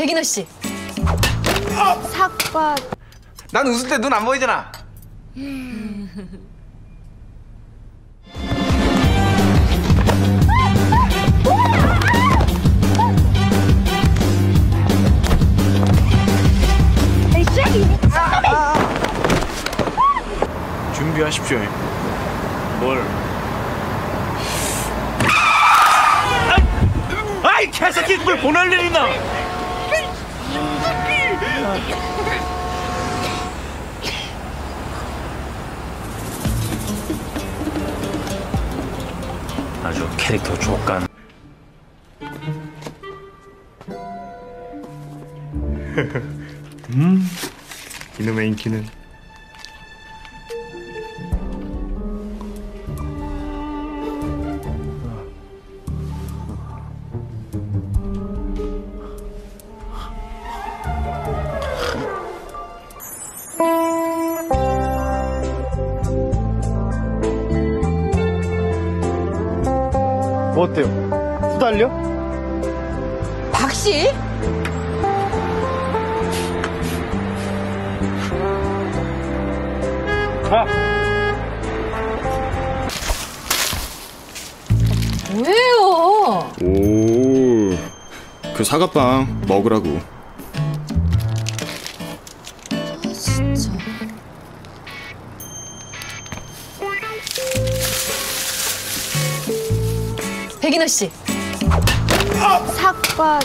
백인호 씨. 사과 난 웃을 때 눈 안 보이잖아. 준비하십시오. 뭘? 아이 개새끼 뭘 보낼 일 있나? 아주 캐릭터 족간. 음, 이놈의 인기는. 뭐 어때요? 후달려? 박 씨? 아, 왜요? 오, 그 사과빵 먹으라고. 진짜. 백인호 씨. 사과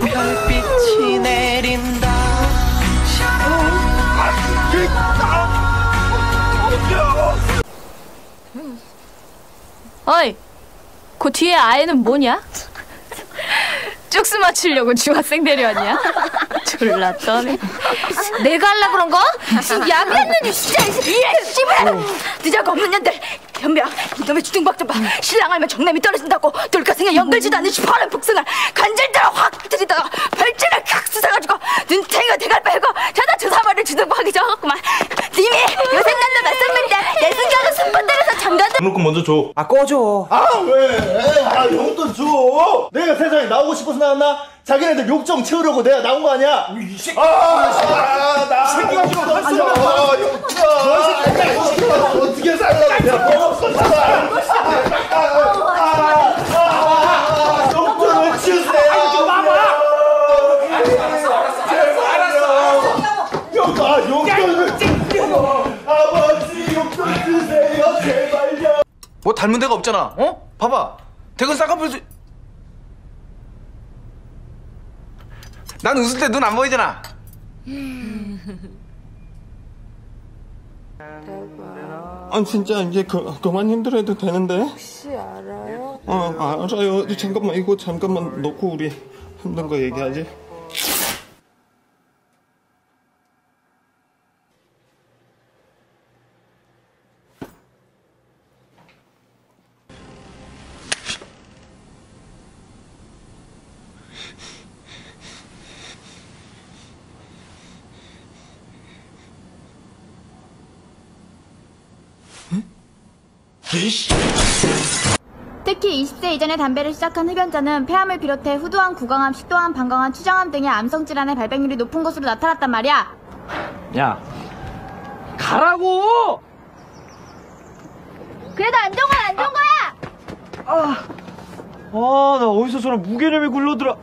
별빛이 내린다 어이, 그 뒤에 아이는 뭐냐? 쪽수 맞추려고 중학생 데려왔냐? 졸라 떠네. 내가 할라 그런 거? 야근했느니 진짜 이래 씨발! 늦어가 없는 년들 현명 이놈의 주둥박 좀 봐. 신랑 알면 정남이 떨어진다고 돌가생에 연결지도 않는 시퍼런 복숭아 간질대로 확 들이다가 발진을 칵 쑤셔가지고 눈탱이가 대갈 빼고 자다 주사발을 주둥박이 져갖구만 님이 요새 남자 맞선물인데 내 승격은 순번 등록금 먼저 줘. 아 꺼줘. 아, 왜? 아, 용돈 줘! 내가 세상에 나오고 싶어서 나왔나? 자기네들 욕좀 채우려고 내가 나온 거 아니야? 이 새끼. 아, 아, 나. 새끼가 지금 너 살려. 아, 욕 줘. 어떻게 살려고 내가 돈 없었잖아. 용돈을 닮은 데가 없잖아. 어? 봐봐. 대건 쌍꺼풀 수... 난 웃을 때 눈 안 보이잖아. 아 진짜 이제 그, 그만 힘들어도 되는데 혹시 알아요? 어 알아요 잠깐만 이거 잠깐만 놓고 우리 힘든 거 얘기하지 특히 20세 이전에 담배를 시작한 흡연자는 폐암을 비롯해 후두암, 구강암, 식도암, 방광암, 추정암 등의 암성 질환의 발병률이 높은 것으로 나타났단 말이야. 야. 가라고! 그래도 안 좋은 건 안 좋은 거야. 아, 나 어디서 저런 무게념이 굴러들어.